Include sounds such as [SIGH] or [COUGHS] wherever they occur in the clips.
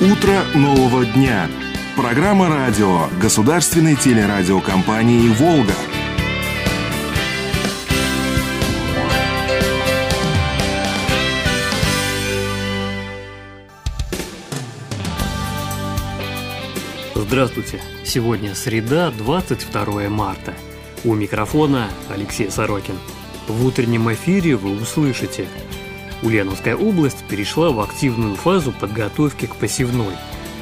Утро нового дня. Программа радио государственной телерадиокомпании «Волга». Здравствуйте! Сегодня среда, 22 марта. У микрофона Алексей Сорокин. В утреннем эфире вы услышите Ульяновская область перешла в активную фазу подготовки к посевной.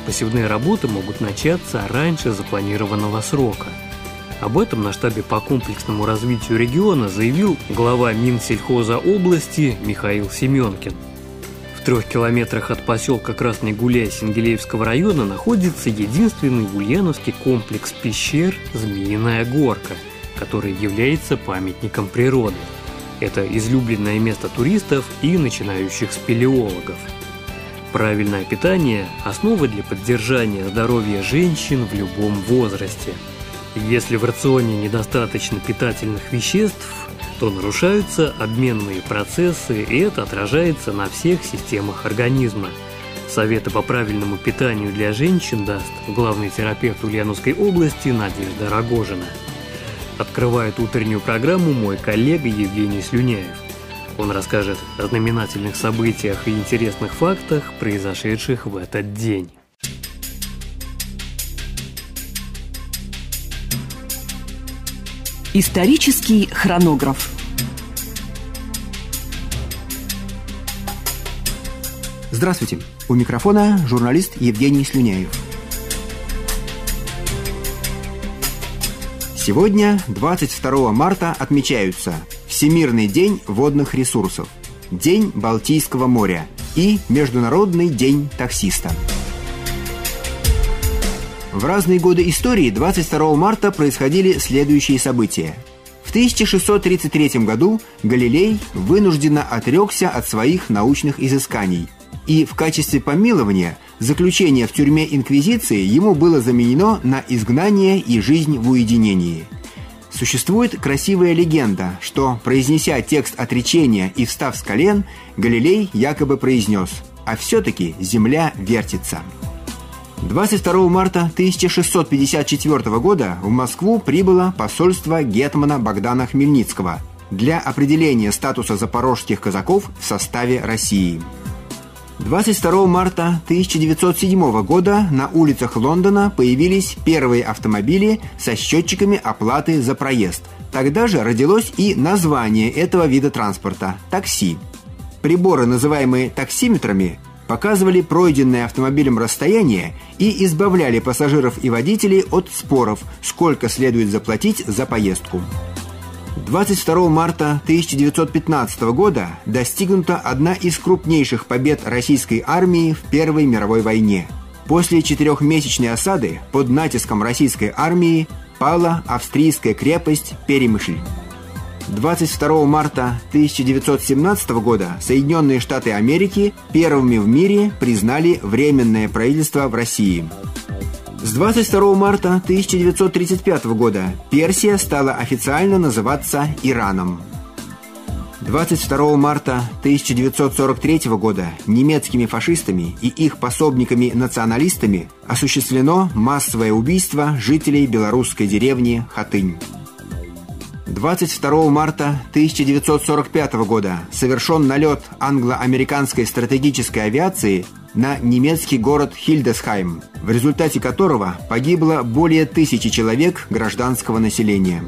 Посевные работы могут начаться раньше запланированного срока. Об этом на штабе по комплексному развитию региона заявил глава Минсельхоза области Михаил Семенкин. В трех километрах от поселка Красный Гуляй Сингелеевского района находится единственный в Ульяновске комплекс пещер «Змеиная горка», который является памятником природы – это излюбленное место туристов и начинающих спелеологов. Правильное питание – основа для поддержания здоровья женщин в любом возрасте. Если в рационе недостаточно питательных веществ, то нарушаются обменные процессы, и это отражается на всех системах организма. Советы по правильному питанию для женщин даст главный терапевт Ульяновской области Надежда Рогожина – открывает утреннюю программу мой коллега Евгений Слюняев. Он расскажет о знаменательных событиях и интересных фактах, произошедших в этот день. Исторический хронограф Здравствуйте! У микрофона журналист Евгений Слюняев – Сегодня, 22 марта, отмечаются Всемирный день водных ресурсов, День Балтийского моря и Международный день таксиста. В разные годы истории 22 марта происходили следующие события. В 1633 году Галилей вынужденно отрекся от своих научных изысканий и в качестве помилования – Заключение в тюрьме Инквизиции ему было заменено на изгнание и жизнь в уединении. Существует красивая легенда, что, произнеся текст отречения и встав с колен, Галилей якобы произнес «А все-таки земля вертится». 22 марта 1654 года в Москву прибыло посольство гетмана Богдана Хмельницкого для определения статуса запорожских казаков в составе России – 22 марта 1907 года на улицах Лондона появились первые автомобили со счетчиками оплаты за проезд. Тогда же родилось и название этого вида транспорта – такси. Приборы, называемые таксиметрами, показывали пройденное автомобилем расстояние и избавляли пассажиров и водителей от споров, сколько следует заплатить за поездку. 22 марта 1915 года достигнута одна из крупнейших побед российской армии в Первой мировой войне. После четырехмесячной осады под натиском российской армии пала австрийская крепость Перемышль. 22 марта 1917 года Соединенные Штаты Америки первыми в мире признали Временное правительство в России – с 22 марта 1935 года Персия стала официально называться Ираном. 22 марта 1943 года немецкими фашистами и их пособниками-националистами осуществлено массовое убийство жителей белорусской деревни Хатынь. 22 марта 1945 года совершен налет англо-американской стратегической авиации на немецкий город Хильдесхайм, в результате которого погибло более тысячи человек гражданского населения.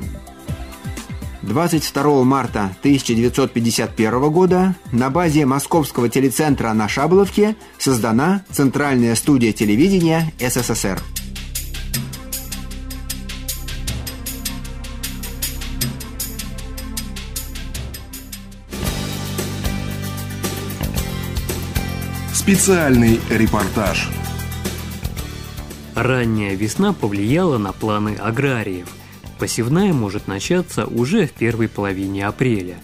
22 марта 1951 года на базе Московского телецентра на Шаболовке создана Центральная студия телевидения СССР. Специальный репортаж. Ранняя весна повлияла на планы аграриев. Посевная может начаться уже в первой половине апреля.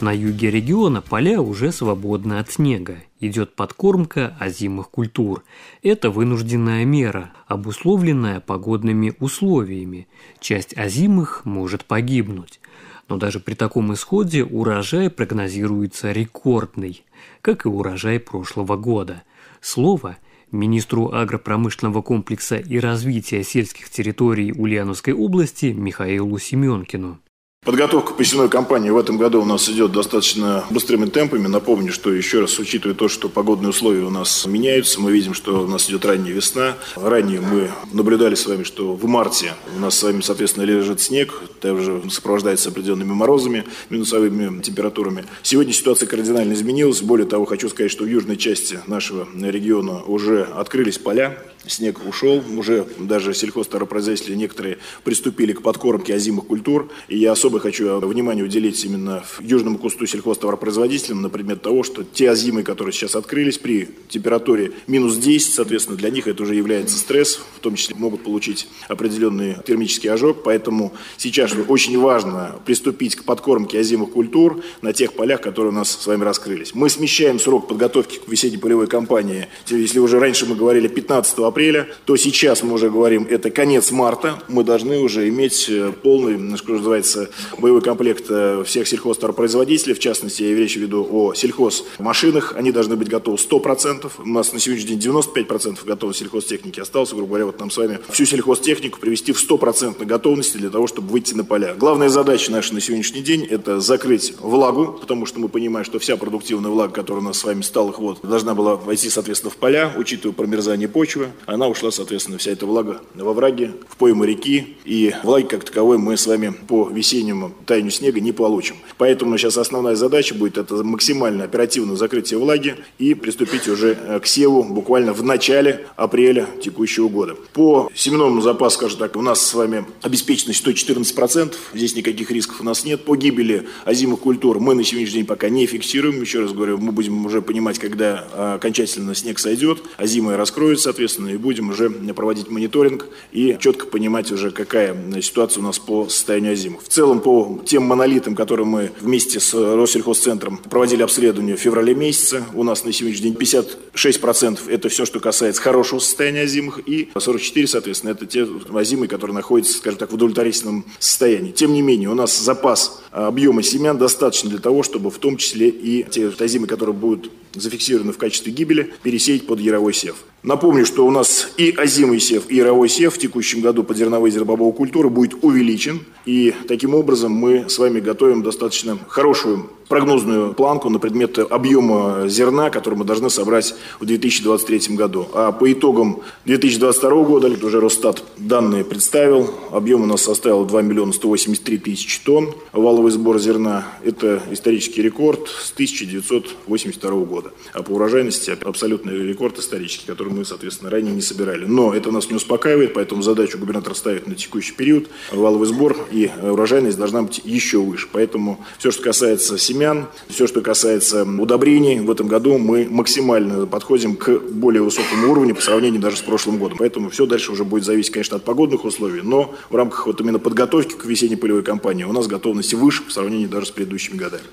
На юге региона поля уже свободны от снега. Идет подкормка озимых культур. Это вынужденная мера, обусловленная погодными условиями. Часть озимых может погибнуть. Но даже при таком исходе урожай прогнозируется рекордный, как и урожай прошлого года. Слово министру агропромышленного комплекса и развития сельских территорий Ульяновской области Михаилу Семенкину. Подготовка посевной кампании в этом году у нас идет достаточно быстрыми темпами. Напомню, что еще раз, учитывая то, что погодные условия у нас меняются, мы видим, что у нас идет ранняя весна. Ранее мы наблюдали с вами, что в марте у нас с вами, соответственно, лежит снег, также сопровождается определенными морозами, минусовыми температурами. Сегодня ситуация кардинально изменилась. Более того, хочу сказать, что в южной части нашего региона уже открылись поля, снег ушел, уже даже сельхозтоваропроизводители некоторые приступили к подкормке озимых культур. И я особо хочу внимание уделить именно южному кусту сельхозтоваропроизводителям на предмет того, что те озимы, которые сейчас открылись при температуре минус 10, соответственно, для них это уже является стресс, в том числе могут получить определенный термический ожог. Поэтому сейчас очень важно приступить к подкормке озимых культур на тех полях, которые у нас с вами раскрылись. Мы смещаем срок подготовки к весенней полевой кампании. Если уже раньше мы говорили 15 апреля, апреля, то сейчас мы уже говорим, это конец марта, мы должны уже иметь э, полный, что называется, боевой комплект э, всех сельхозтоваропроизводителей, в частности, я речь веду о сельхозмашинах, они должны быть готовы 100%, у нас на сегодняшний день 95% готовы сельхозтехники, осталось, грубо говоря, вот нам с вами всю сельхозтехнику привести в 100% готовности для того, чтобы выйти на поля. Главная задача наша на сегодняшний день – это закрыть влагу, потому что мы понимаем, что вся продуктивная влага, которая у нас с вами сталых вод, должна была войти, соответственно, в поля, учитывая промерзание почвы она ушла, соответственно, вся эта влага во враги, в поймы реки, и влаги как таковой мы с вами по весеннему таянию снега не получим. Поэтому сейчас основная задача будет это максимально оперативно закрытие влаги и приступить уже э, к севу буквально в начале апреля текущего года. По семенному запасу, скажем так, у нас с вами обеспеченность 114%, здесь никаких рисков у нас нет. По гибели озимых культур мы на сегодняшний день пока не фиксируем. Еще раз говорю, мы будем уже понимать, когда э, окончательно снег сойдет, зимы раскроют, соответственно, и будем уже проводить мониторинг и четко понимать уже, какая ситуация у нас по состоянию озимых. В целом, по тем монолитам, которые мы вместе с Россельхозцентром проводили обследование в феврале месяце, у нас на сегодняшний день 56% это все, что касается хорошего состояния озимых, и 44, соответственно, это те озимые, которые находятся, скажем так, в удовлетворительном состоянии. Тем не менее, у нас запас объема семян достаточно для того, чтобы в том числе и те озимы, которые будут зафиксированы в качестве гибели, пересеять под яровой сев. Напомню, что у нас и озимый сев, и яровой сев в текущем году под зерновые зернобобовые культуры будет увеличен. И таким образом мы с вами готовим достаточно хорошую прогнозную планку на предмет объема зерна, который мы должны собрать в 2023 году. А по итогам 2022 года, уже Росстат данные представил, объем у нас составил 2 миллиона 183 тысячи тонн валовый сбор зерна. Это исторический рекорд с 1982 года. А по урожайности абсолютный рекорд исторический, который мы, соответственно, ранее не собирали. Но это нас не успокаивает, поэтому задачу губернатор ставит на текущий период. Валовый сбор и урожайность должна быть еще выше. Поэтому все, что касается семян. Все, что касается удобрений, в этом году мы максимально подходим к более высокому уровню по сравнению даже с прошлым годом. Поэтому все дальше уже будет зависеть, конечно, от погодных условий, но в рамках вот именно подготовки к весенней полевой кампании у нас готовность выше по сравнению даже с предыдущими годами.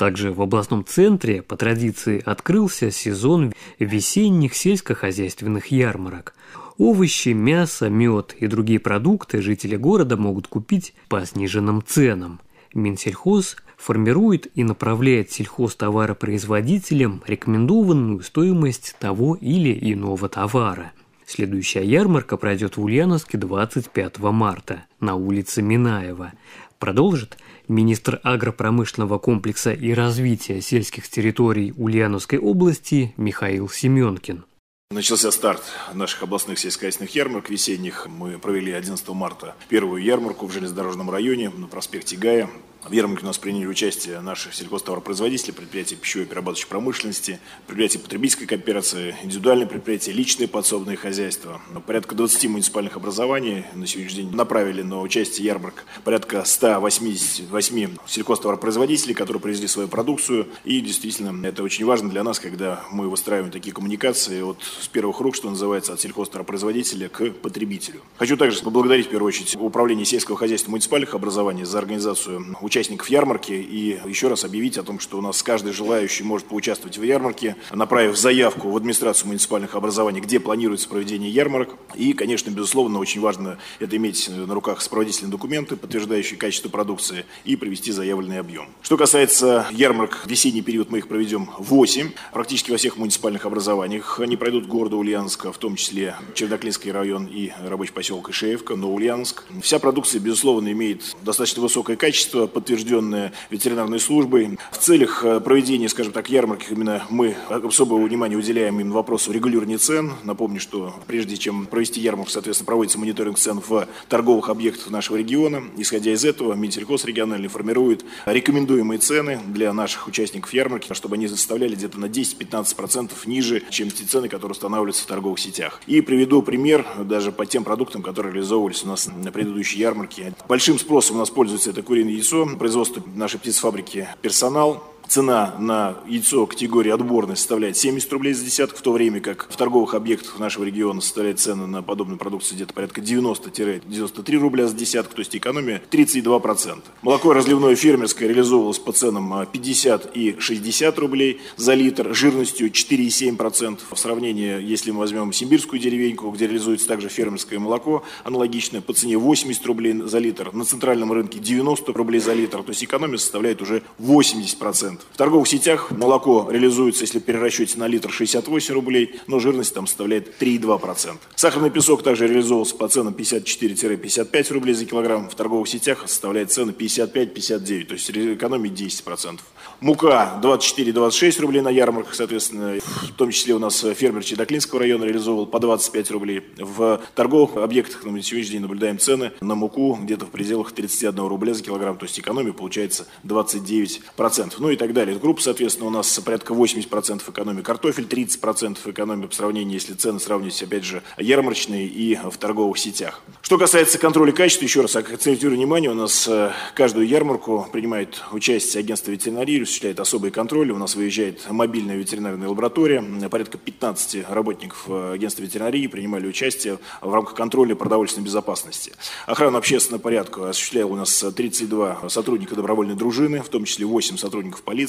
Также в областном центре по традиции открылся сезон весенних сельскохозяйственных ярмарок. Овощи, мясо, мед и другие продукты жители города могут купить по сниженным ценам. Минсельхоз формирует и направляет сельхозтоваропроизводителям рекомендованную стоимость того или иного товара. Следующая ярмарка пройдет в Ульяновске 25 марта на улице Минаева. Продолжит министр агропромышленного комплекса и развития сельских территорий Ульяновской области Михаил Семенкин. Начался старт наших областных сельскохозяйственных ярмарок весенних. Мы провели 11 марта первую ярмарку в железнодорожном районе на проспекте Гая. В ярмарке у нас приняли участие наши сельхозтоваропроизводители, предприятия пищевой и перерабатывающей промышленности, предприятия потребительской кооперации, индивидуальные предприятия, личные подсобные хозяйства. Порядка 20 муниципальных образований на сегодняшний день направили на участие ярмарок порядка 188 сельхозтоваропроизводителей, которые привезли свою продукцию. И действительно, это очень важно для нас, когда мы выстраиваем такие коммуникации от с первых рук, что называется, от сельхозтоваропроизводителя к потребителю. Хочу также поблагодарить в первую очередь Управление сельского хозяйства муниципальных образований за организацию участников ярмарки и еще раз объявить о том, что у нас каждый желающий может поучаствовать в ярмарке, направив заявку в администрацию муниципальных образований, где планируется проведение ярмарок. И, конечно, безусловно, очень важно это иметь на руках сопроводительные документы, подтверждающие качество продукции, и привести заявленный объем. Что касается ярмарок, в весенний период мы их проведем 8, практически во всех муниципальных образованиях. Они пройдут города Ульяновска, в том числе Чердаклинский район и рабочий поселок Ишеевка, Новоульяновск. Вся продукция, безусловно, имеет достаточно высокое качество, подтвержденное ветеринарной службой. В целях э, проведения, скажем так, ярмарки именно мы особое внимание уделяем именно вопросу регулирования цен. Напомню, что прежде чем провести ярмарку, соответственно, проводится мониторинг цен в торговых объектах нашего региона. Исходя из этого, Минсельхоз региональный формирует рекомендуемые цены для наших участников ярмарки, чтобы они составляли где-то на 10-15% ниже, чем те цены, которые устанавливаются в торговых сетях. И приведу пример даже по тем продуктам, которые реализовывались у нас на предыдущей ярмарке. Большим спросом у нас пользуется это куриное яйцо, производство нашей птицефабрики «Персонал». Цена на яйцо категории отборной составляет 70 рублей за десяток, в то время как в торговых объектах нашего региона составляет цена на подобную продукцию где-то порядка 90-93 рубля за десяток, то есть экономия 32%. Молоко разливное фермерское реализовывалось по ценам 50 и 60 рублей за литр, жирностью 4,7%. В сравнении, если мы возьмем сибирскую деревеньку, где реализуется также фермерское молоко, аналогичное по цене 80 рублей за литр, на центральном рынке 90 рублей за литр, то есть экономия составляет уже 80%. В торговых сетях молоко реализуется, если перерасчете на литр, 68 рублей, но жирность там составляет 3,2%. Сахарный песок также реализовывался по ценам 54-55 рублей за килограмм. В торговых сетях составляет цены 55-59, то есть экономия 10%. Мука 24-26 рублей на ярмарках, соответственно, в том числе у нас фермер Чедаклинского района реализовывал по 25 рублей. В торговых объектах на сегодняшний день наблюдаем цены на муку где-то в пределах 31 рубля за килограмм, то есть экономия получается 29%. Ну и так далее. Группа, соответственно, у нас порядка 80% экономии картофель, 30% экономии по сравнению, если цены сравнивать, опять же, ярмарочные и в торговых сетях. Что касается контроля качества, еще раз акцентирую внимание, у нас э, каждую ярмарку принимает участие агентство ветеринарии, осуществляет особый контроль. У нас выезжает мобильная ветеринарная лаборатория. Порядка 15 работников э, агентства ветеринарии принимали участие в рамках контроля продовольственной безопасности. Охрану общественного порядка осуществлял у нас 32 сотрудника добровольной дружины, в том числе 8 сотрудников полиции.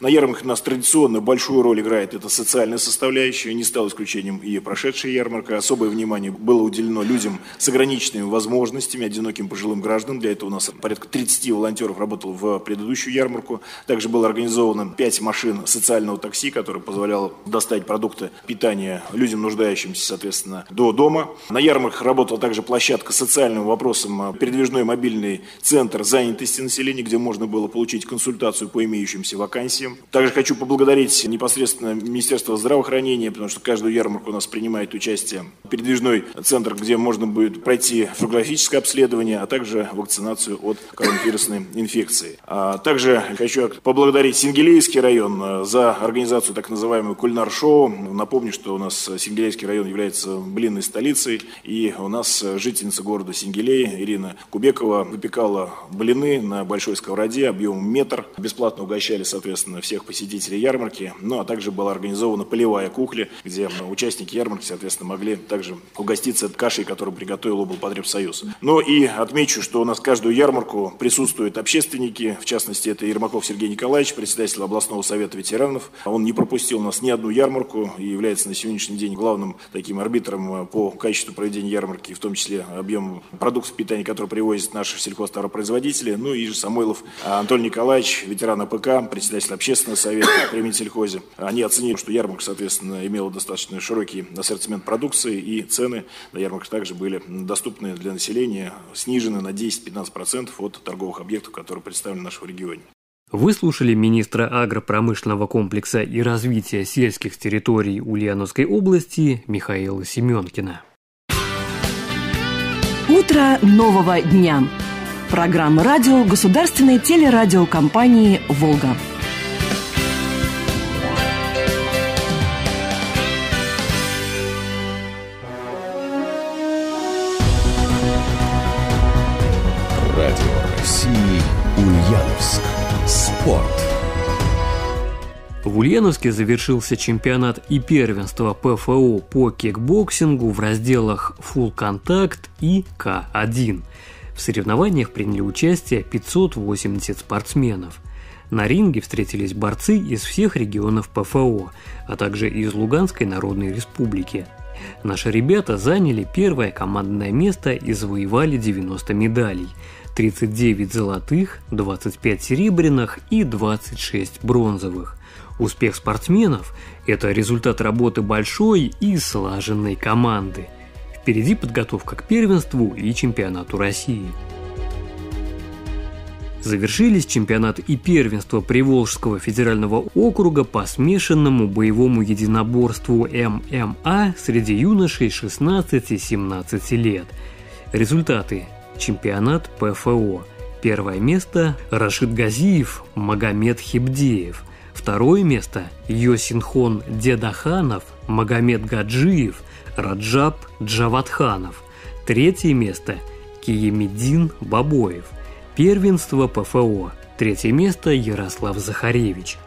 На ярмарках у нас традиционно большую роль играет это социальная составляющая, не стал исключением и прошедшая ярмарка. Особое внимание было уделено людям с ограниченными возможностями, одиноким пожилым гражданам. Для этого у нас порядка 30 волонтеров работало в предыдущую ярмарку. Также было организовано 5 машин социального такси, которое позволяло доставить продукты питания людям, нуждающимся, соответственно, до дома. На ярмарках работала также площадка социальным вопросам, передвижной мобильный центр занятости населения, где можно было получить консультацию по имеющимся имеющимся вакансиям. Также хочу поблагодарить непосредственно Министерство здравоохранения, потому что каждую ярмарку у нас принимает участие передвижной центр, где можно будет пройти фотографическое обследование, а также вакцинацию от коронавирусной инфекции. А также хочу поблагодарить Сингелейский район э, за организацию так называемого кулинар-шоу. Напомню, что у нас Сингелейский район является блинной столицей, и у нас жительница города Сингелей Ирина Кубекова выпекала блины на большой сковороде объемом метр, бесплатно угощала угощали, соответственно, всех посетителей ярмарки. Ну, а также была организована полевая кухня, где участники ярмарки, соответственно, могли также угоститься кашей, которую приготовил облпотребсоюз. Ну и отмечу, что у нас каждую ярмарку присутствуют общественники, в частности, это Ермаков Сергей Николаевич, председатель областного совета ветеранов. Он не пропустил у нас ни одну ярмарку и является на сегодняшний день главным таким арбитром по качеству проведения ярмарки, в том числе объем продуктов питания, которые привозят наши сельхозтоваропроизводители. Ну и же Самойлов Антон Николаевич, ветеран АПК, председатель общественного совета [COUGHS] при Минсельхозе. Они оценили, что ярмарка, соответственно, имела достаточно широкий ассортимент продукции, и цены на ярмарках также были доступны для населения, снижены на 10-15% от торговых объектов, которые представлены в нашем регионе. Вы слушали министра агропромышленного комплекса и развития сельских территорий Ульяновской области Михаила Семенкина. Утро нового дня. Программа радио государственной телерадиокомпании «Волга». Радио России Ульяновск. Спорт. В Ульяновске завершился чемпионат и первенство ПФО по кикбоксингу в разделах «Фулл контакт» и К1. В соревнованиях приняли участие 580 спортсменов. На ринге встретились борцы из всех регионов ПФО, а также из Луганской Народной Республики. Наши ребята заняли первое командное место и завоевали 90 медалей – 39 золотых, 25 серебряных и 26 бронзовых. Успех спортсменов – это результат работы большой и слаженной команды. Впереди подготовка к первенству и чемпионату России. Завершились чемпионат и первенство Приволжского федерального округа по смешанному боевому единоборству ММА среди юношей 16-17 лет. Результаты чемпионат ПФО. Первое место – Рашид Газиев, Магомед Хибдеев. Второе место – Йосинхон Дедаханов, Магомед Гаджиев, Раджаб Джаватханов. Третье место – Киемедин Бабоев. Первенство ПФО. Третье место – Ярослав Захаревич.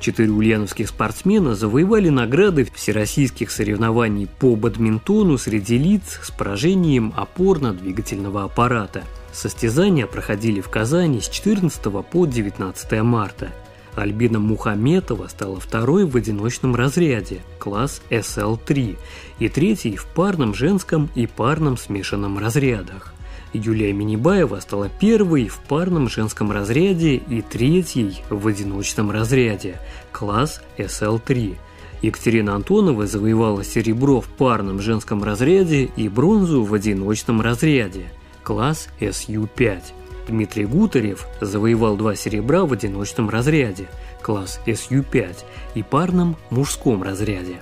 Четыре ульяновских спортсмена завоевали награды всероссийских соревнований по бадминтону среди лиц с поражением опорно-двигательного аппарата. Состязания проходили в Казани с 14 по 19 марта. Альбина Мухаметова стала второй в одиночном разряде, класс SL3, и третьей в парном женском и парном смешанном разрядах. Юлия Минибаева стала первой в парном женском разряде и третьей в одиночном разряде, класс SL3. Екатерина Антонова завоевала серебро в парном женском разряде и бронзу в одиночном разряде, класс SU5. Дмитрий Гутарев завоевал два серебра в одиночном разряде, класс SU5, и парном мужском разряде.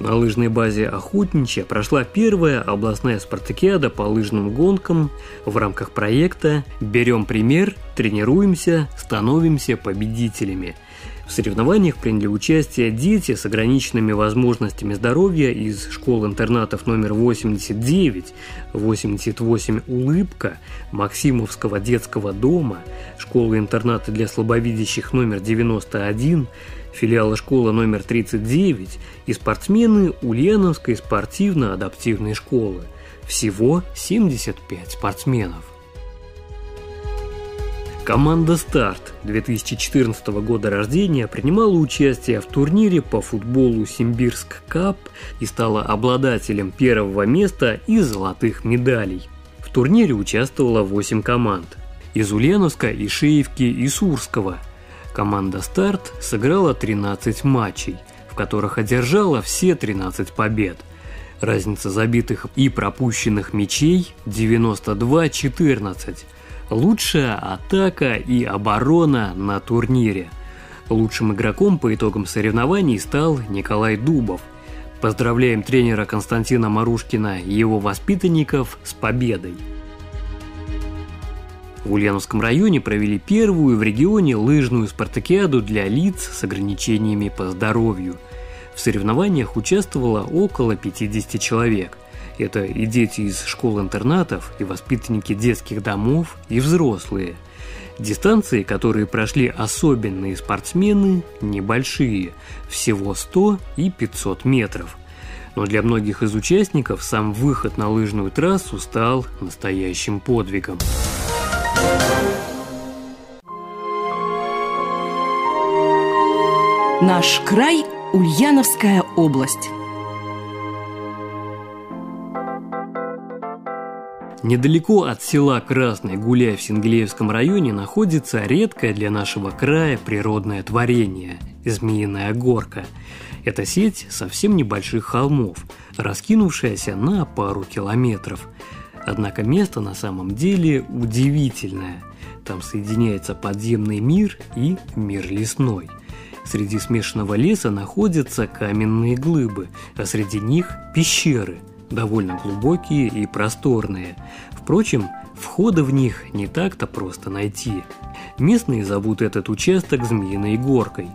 На лыжной базе «Охотничья» прошла первая областная спартакиада по лыжным гонкам в рамках проекта «Берем пример, тренируемся, становимся победителями». В соревнованиях приняли участие дети с ограниченными возможностями здоровья из школ-интернатов номер 89, 88 «Улыбка», Максимовского детского дома, школы-интерната для слабовидящих номер 91, филиала школы номер 39 и спортсмены Ульяновской спортивно-адаптивной школы. Всего 75 спортсменов. Команда «Старт» 2014 года рождения принимала участие в турнире по футболу «Симбирск Кап» и стала обладателем первого места и золотых медалей. В турнире участвовало 8 команд – из Ульяновска, Ишеевки и Сурского – Команда «Старт» сыграла 13 матчей, в которых одержала все 13 побед. Разница забитых и пропущенных мячей 92-14. Лучшая атака и оборона на турнире. Лучшим игроком по итогам соревнований стал Николай Дубов. Поздравляем тренера Константина Марушкина и его воспитанников с победой! В Ульяновском районе провели первую в регионе лыжную спартакиаду для лиц с ограничениями по здоровью. В соревнованиях участвовало около 50 человек. Это и дети из школ-интернатов, и воспитанники детских домов, и взрослые. Дистанции, которые прошли особенные спортсмены, небольшие, всего 100 и 500 метров. Но для многих из участников сам выход на лыжную трассу стал настоящим подвигом. Наш край – Ульяновская область. Недалеко от села Красный Гуляй в Сингелеевском районе находится редкое для нашего края природное творение – Змеиная горка. Это сеть совсем небольших холмов, раскинувшаяся на пару километров – Однако место на самом деле удивительное. Там соединяется подземный мир и мир лесной. Среди смешанного леса находятся каменные глыбы, а среди них пещеры, довольно глубокие и просторные. Впрочем, входа в них не так-то просто найти. Местные зовут этот участок Змеиной горкой.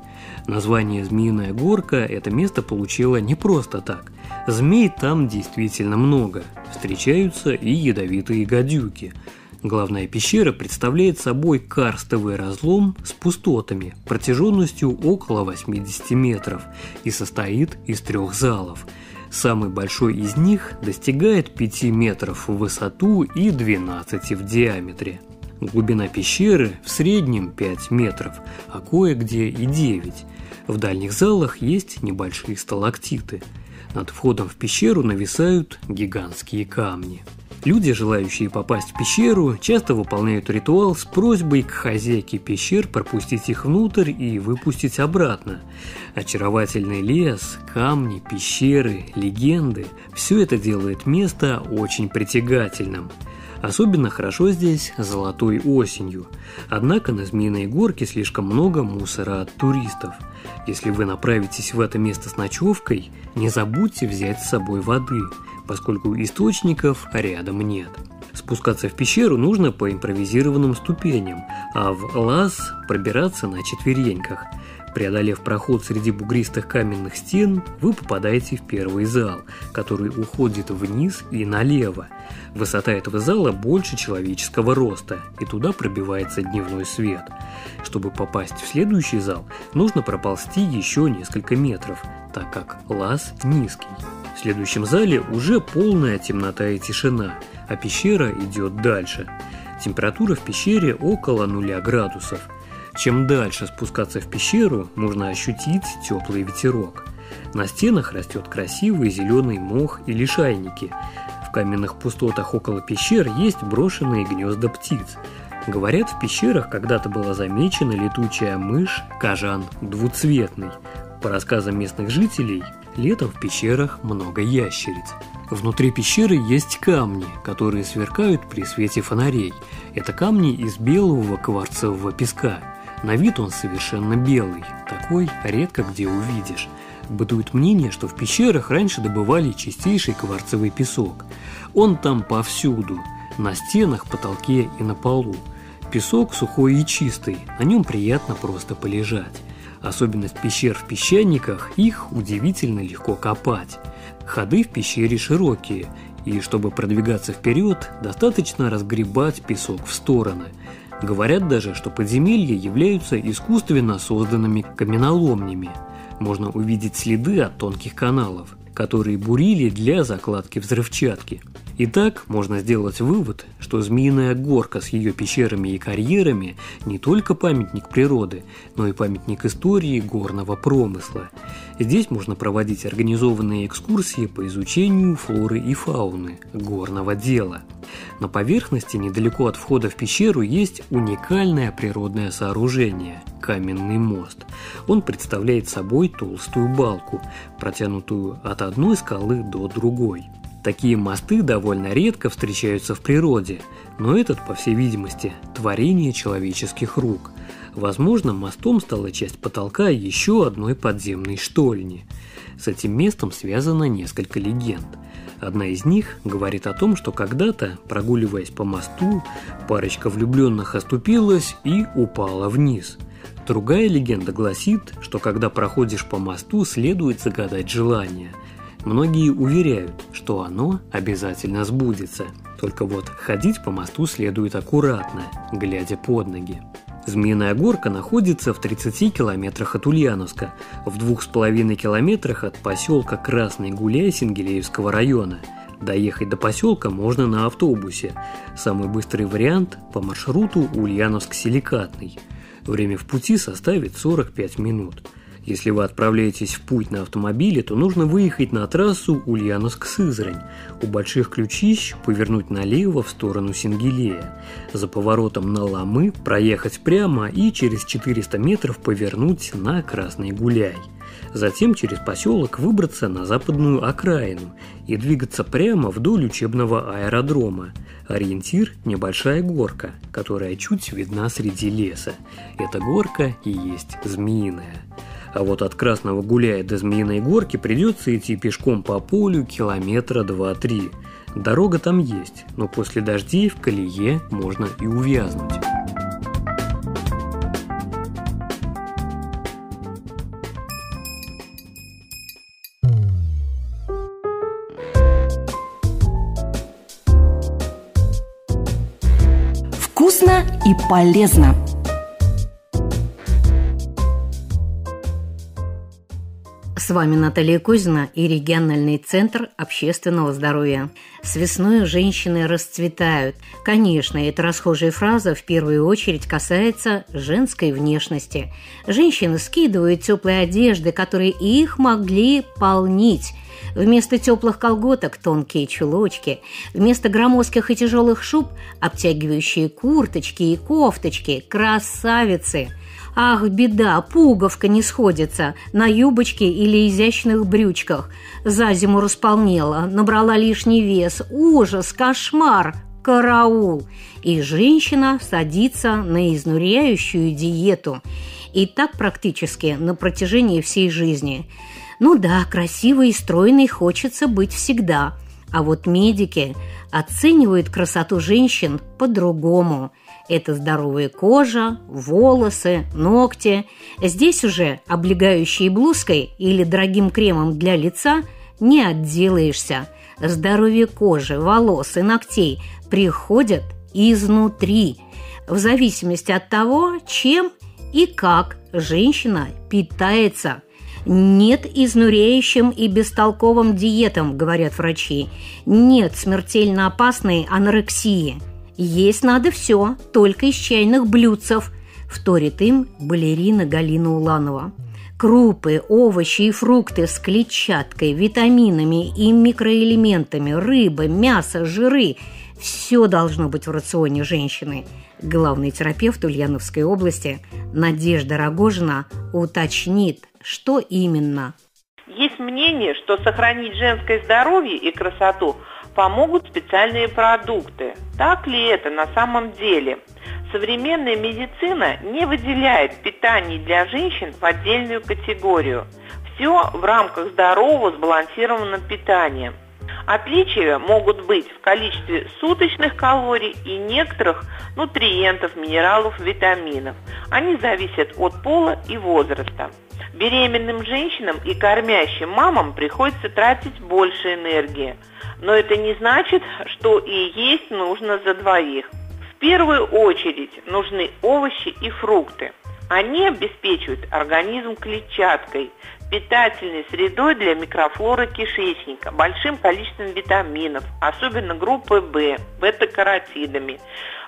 Название Змеиная горка это место получило не просто так. Змей там действительно много. Встречаются и ядовитые гадюки. Главная пещера представляет собой карстовый разлом с пустотами протяженностью около 80 метров и состоит из трех залов. Самый большой из них достигает 5 метров в высоту и 12 в диаметре. Глубина пещеры в среднем 5 метров, а кое-где и 9. В дальних залах есть небольшие сталактиты. Над входом в пещеру нависают гигантские камни. Люди, желающие попасть в пещеру, часто выполняют ритуал с просьбой к хозяйке пещер пропустить их внутрь и выпустить обратно. Очаровательный лес, камни, пещеры, легенды – все это делает место очень притягательным. Особенно хорошо здесь золотой осенью. Однако на Змеиной горке слишком много мусора от туристов. Если вы направитесь в это место с ночевкой, не забудьте взять с собой воды – поскольку источников рядом нет. Спускаться в пещеру нужно по импровизированным ступеням, а в лаз пробираться на четвереньках. Преодолев проход среди бугристых каменных стен, вы попадаете в первый зал, который уходит вниз и налево. Высота этого зала больше человеческого роста, и туда пробивается дневной свет. Чтобы попасть в следующий зал, нужно проползти еще несколько метров, так как лаз низкий. Следующем зале уже полная темнота и тишина, а пещера идет дальше. Температура в пещере около нуля градусов. Чем дальше спускаться в пещеру, можно ощутить теплый ветерок. На стенах растет красивый зеленый мох и лишайники. В каменных пустотах около пещер есть брошенные гнезда птиц. Говорят, в пещерах когда-то была замечена летучая мышь кажан двуцветный. По рассказам местных жителей, Летом в пещерах много ящериц. Внутри пещеры есть камни, которые сверкают при свете фонарей. Это камни из белого кварцевого песка. На вид он совершенно белый, такой редко где увидишь. Бытует мнение, что в пещерах раньше добывали чистейший кварцевый песок. Он там повсюду, на стенах, потолке и на полу. Песок сухой и чистый, на нем приятно просто полежать. Особенность пещер в песчаниках – их удивительно легко копать. Ходы в пещере широкие, и чтобы продвигаться вперед, достаточно разгребать песок в стороны. Говорят даже, что подземелья являются искусственно созданными каменоломнями. Можно увидеть следы от тонких каналов, которые бурили для закладки взрывчатки – Итак, можно сделать вывод, что Змеиная горка с ее пещерами и карьерами не только памятник природы, но и памятник истории горного промысла. Здесь можно проводить организованные экскурсии по изучению флоры и фауны горного дела. На поверхности, недалеко от входа в пещеру, есть уникальное природное сооружение – каменный мост. Он представляет собой толстую балку, протянутую от одной скалы до другой – Такие мосты довольно редко встречаются в природе, но этот, по всей видимости, творение человеческих рук. Возможно, мостом стала часть потолка еще одной подземной штольни. С этим местом связано несколько легенд. Одна из них говорит о том, что когда-то, прогуливаясь по мосту, парочка влюбленных оступилась и упала вниз. Другая легенда гласит, что когда проходишь по мосту, следует загадать желание – Многие уверяют, что оно обязательно сбудется. Только вот ходить по мосту следует аккуратно, глядя под ноги. Змеиная горка находится в 30 километрах от Ульяновска, в двух с половиной километрах от поселка Красный Гуляй Сингелеевского района. Доехать до поселка можно на автобусе. Самый быстрый вариант по маршруту Ульяновск-Силикатный. Время в пути составит 45 минут. Если вы отправляетесь в путь на автомобиле, то нужно выехать на трассу Ульяновск-Сызрань. У Больших Ключищ повернуть налево в сторону Сингелея. За поворотом на Ламы проехать прямо и через 400 метров повернуть на Красный Гуляй. Затем через поселок выбраться на западную окраину и двигаться прямо вдоль учебного аэродрома. Ориентир – небольшая горка, которая чуть видна среди леса. Эта горка и есть Змеиная. А вот от Красного Гуляя до Змеиной Горки придется идти пешком по полю километра 2-3. Дорога там есть, но после дождей в колее можно и увязнуть. Вкусно и полезно. С вами Наталья Кузина и региональный центр общественного здоровья. С весной женщины расцветают. Конечно, эта расхожая фраза в первую очередь касается женской внешности. Женщины скидывают теплые одежды, которые их могли полнить. Вместо теплых колготок – тонкие чулочки. Вместо громоздких и тяжелых шуб – обтягивающие курточки и кофточки. Красавицы! Ах, беда, пуговка не сходится на юбочке или изящных брючках. За зиму располнела, набрала лишний вес. Ужас, кошмар, караул. И женщина садится на изнуряющую диету. И так практически на протяжении всей жизни. Ну да, красивой и стройной хочется быть всегда. А вот медики оценивают красоту женщин по-другому – это здоровая кожа, волосы, ногти. Здесь уже облегающей блузкой или дорогим кремом для лица не отделаешься. Здоровье кожи, волос и ногтей приходят изнутри, в зависимости от того, чем и как женщина питается. Нет изнуряющим и бестолковым диетам, говорят врачи. Нет смертельно опасной анорексии – есть надо все, только из чайных блюдцев, вторит им балерина Галина Уланова. Крупы, овощи и фрукты с клетчаткой, витаминами и микроэлементами, рыба, мясо, жиры – все должно быть в рационе женщины. Главный терапевт Ульяновской области Надежда Рогожина уточнит, что именно. Есть мнение, что сохранить женское здоровье и красоту – помогут специальные продукты. Так ли это на самом деле? Современная медицина не выделяет питание для женщин в отдельную категорию. Все в рамках здорового сбалансированного питания. Отличия могут быть в количестве суточных калорий и некоторых нутриентов, минералов, витаминов. Они зависят от пола и возраста. Беременным женщинам и кормящим мамам приходится тратить больше энергии – но это не значит, что и есть нужно за двоих. В первую очередь нужны овощи и фрукты. Они обеспечивают организм клетчаткой, питательной средой для микрофлоры кишечника, большим количеством витаминов, особенно группы В, бета-каротидами.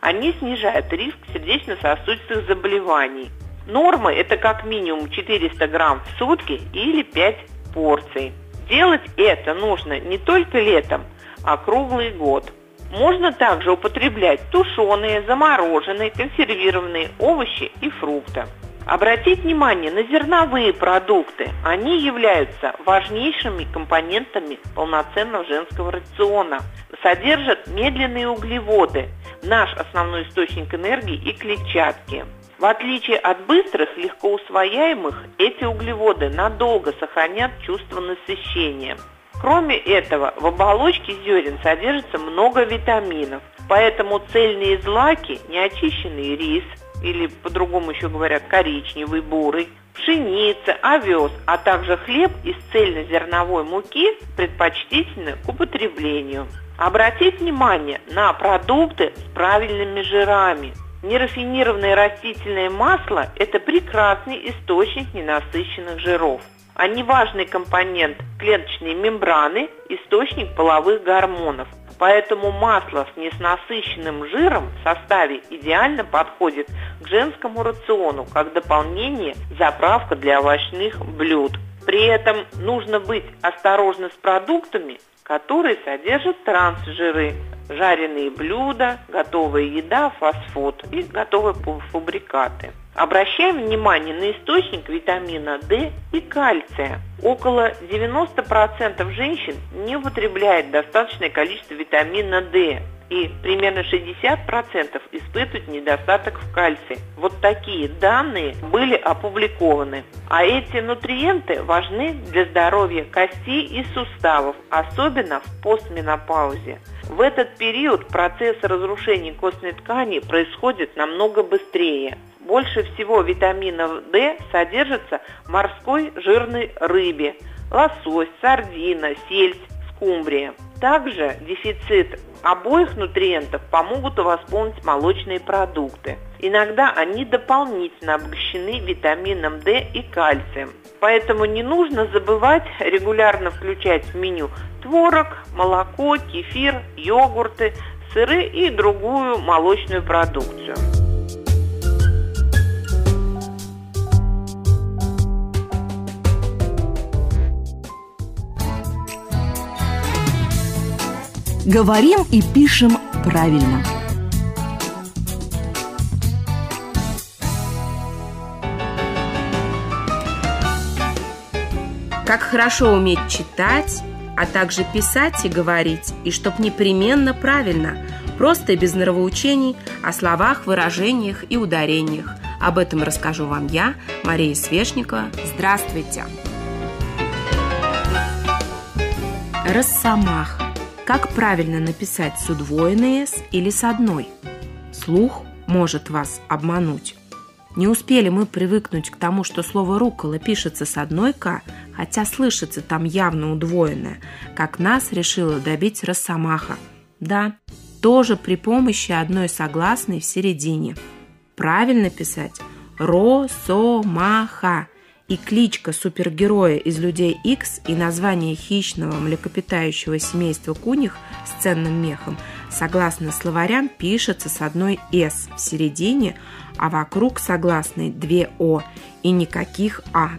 Они снижают риск сердечно-сосудистых заболеваний. Нормы – это как минимум 400 грамм в сутки или 5 порций. Делать это нужно не только летом, а круглый год. Можно также употреблять тушеные, замороженные, консервированные овощи и фрукты. Обратить внимание на зерновые продукты. Они являются важнейшими компонентами полноценного женского рациона. Содержат медленные углеводы, наш основной источник энергии и клетчатки. В отличие от быстрых, легко усвояемых, эти углеводы надолго сохранят чувство насыщения. Кроме этого, в оболочке зерен содержится много витаминов, поэтому цельные злаки, неочищенный рис, или по-другому еще говорят коричневый, бурый, пшеница, овес, а также хлеб из цельнозерновой муки предпочтительны к употреблению. Обратить внимание на продукты с правильными жирами – Нерафинированное растительное масло – это прекрасный источник ненасыщенных жиров. Они важный компонент клеточной мембраны, источник половых гормонов. Поэтому масло с ненасыщенным жиром в составе идеально подходит к женскому рациону как дополнение заправка для овощных блюд. При этом нужно быть осторожны с продуктами, которые содержат трансжиры, жареные блюда, готовая еда, фастфуд и готовые полуфабрикаты. Обращаем внимание на источник витамина D и кальция. Около 90% женщин не употребляет достаточное количество витамина D, и примерно 60% испытывают недостаток в кальции. Вот такие данные были опубликованы. А эти нутриенты важны для здоровья костей и суставов, особенно в постменопаузе. В этот период процесс разрушения костной ткани происходит намного быстрее. Больше всего витамина D содержится в морской жирной рыбе, лосось, сардина, сельдь, скумбрия. Также дефицит обоих нутриентов помогут восполнить молочные продукты. Иногда они дополнительно обогащены витамином D и кальцием. Поэтому не нужно забывать регулярно включать в меню творог, молоко, кефир, йогурты, сыры и другую молочную продукцию. Говорим и пишем правильно. Как хорошо уметь читать, а также писать и говорить, и чтоб непременно правильно, просто и без нравоучений, о словах, выражениях и ударениях. Об этом расскажу вам я, Мария Свешникова. Здравствуйте! Росомаха. Как правильно написать с удвоенной «с» или с одной? Слух может вас обмануть. Не успели мы привыкнуть к тому, что слово «рукола» пишется с одной «к», хотя слышится там явно удвоенное, как нас решила добить Росомаха. Да, тоже при помощи одной согласной в середине. Правильно писать «ро-со-ма-ха», и кличка супергероя из «Людей X и название хищного млекопитающего семейства куних с ценным мехом, согласно словарям, пишется с одной «с» в середине, а вокруг согласной две «о» и никаких «а».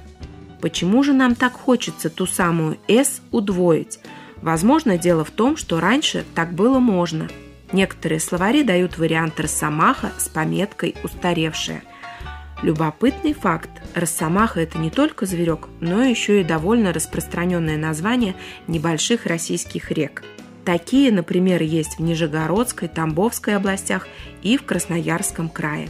Почему же нам так хочется ту самую «с» удвоить? Возможно, дело в том, что раньше так было можно. Некоторые словари дают вариант «росомаха» с пометкой «устаревшая». Любопытный факт. Росомаха – это не только зверек, но еще и довольно распространенное название небольших российских рек. Такие, например, есть в Нижегородской, Тамбовской областях и в Красноярском крае.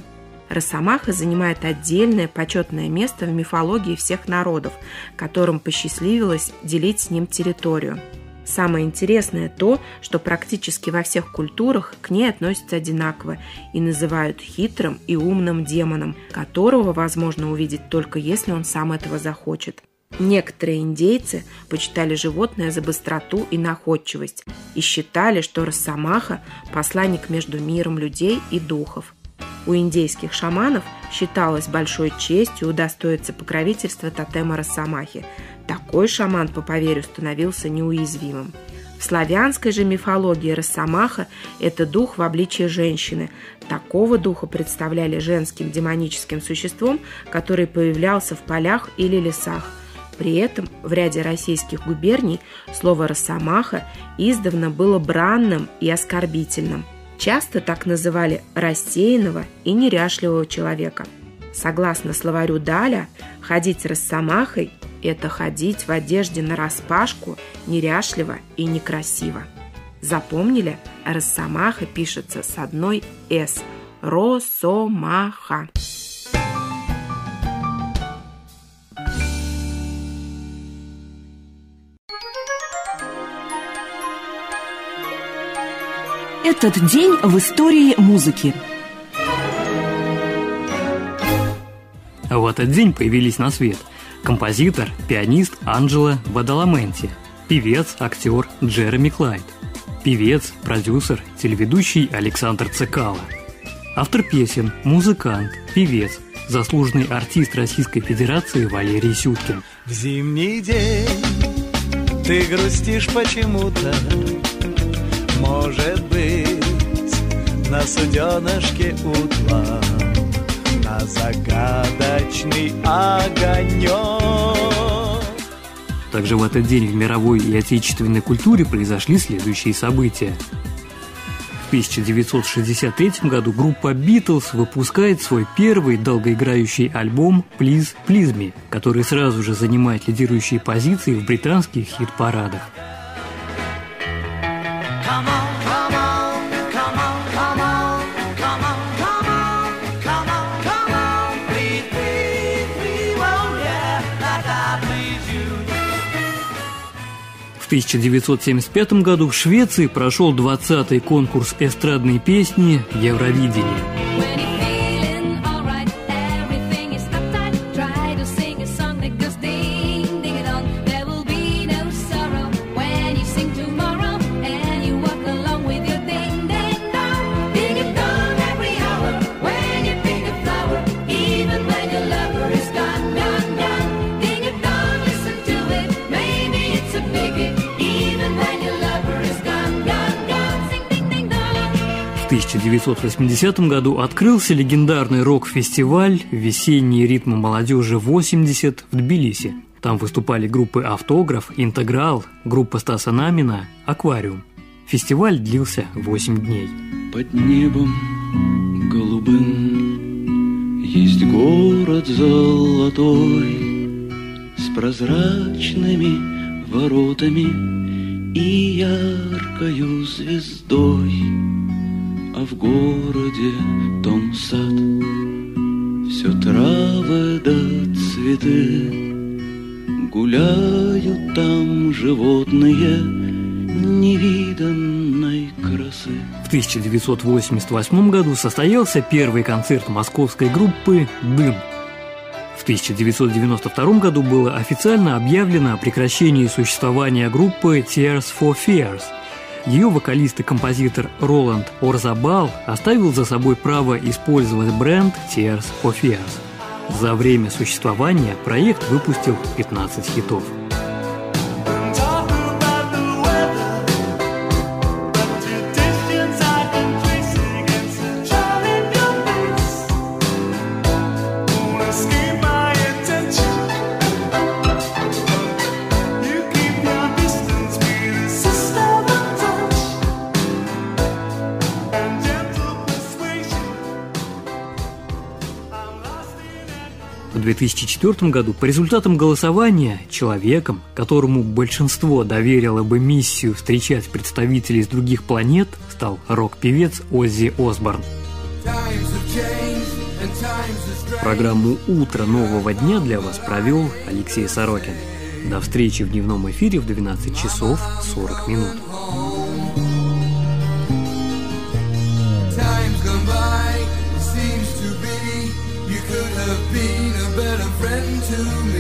Росомаха занимает отдельное почетное место в мифологии всех народов, которым посчастливилось делить с ним территорию – Самое интересное то, что практически во всех культурах к ней относятся одинаково и называют хитрым и умным демоном, которого возможно увидеть только если он сам этого захочет. Некоторые индейцы почитали животное за быстроту и находчивость и считали, что Росомаха – посланник между миром людей и духов. У индейских шаманов считалось большой честью удостоиться покровительства тотема Росомахи, такой шаман, по поверью, становился неуязвимым. В славянской же мифологии Росомаха – это дух в обличии женщины. Такого духа представляли женским демоническим существом, который появлялся в полях или лесах. При этом в ряде российских губерний слово «росомаха» издавна было бранным и оскорбительным. Часто так называли рассеянного и неряшливого человека. Согласно словарю Даля, ходить росомахой это ходить в одежде на распашку неряшливо и некрасиво. Запомнили? Росомаха пишется с одной «с». Росомаха. Этот день в истории музыки. В этот день появились на свет – композитор, пианист Анджело Бадаламенти, певец, актер Джереми Клайд, певец, продюсер, телеведущий Александр Цекало, автор песен, музыкант, певец, заслуженный артист Российской Федерации Валерий Сюткин. В зимний день ты грустишь почему-то, может быть, на суденышке утла на загадочный огонек. Также в этот день в мировой и отечественной культуре произошли следующие события. В 1963 году группа Beatles выпускает свой первый долгоиграющий альбом «Please, Please Me», который сразу же занимает лидирующие позиции в британских хит-парадах. В 1975 году в Швеции прошел 20-й конкурс эстрадной песни «Евровидение». 1980 году открылся легендарный рок-фестиваль «Весенние ритмы молодежи-80» в Тбилиси. Там выступали группы «Автограф», «Интеграл», группа Стаса Намина, «Аквариум». Фестиваль длился 8 дней. Под небом голубым есть город золотой С прозрачными воротами и яркою звездой А в городе том сад Все травы да цветы Гуляют там животные невиданной красы. В 1988 году состоялся первый концерт московской группы «Дым». В 1992 году было официально объявлено о прекращении существования группы Tears for Fears. Ее вокалист и композитор Роланд Орзабал оставил за собой право использовать бренд Tears for Fears. За время существования проект выпустил 15 хитов. 2004 году по результатам голосования человеком, которому большинство доверило бы миссию встречать представителей из других планет, стал рок-певец Оззи Осборн. Программу «Утро нового дня» для вас провел Алексей Сорокин. До встречи в дневном эфире в 12 часов 40 минут. To me.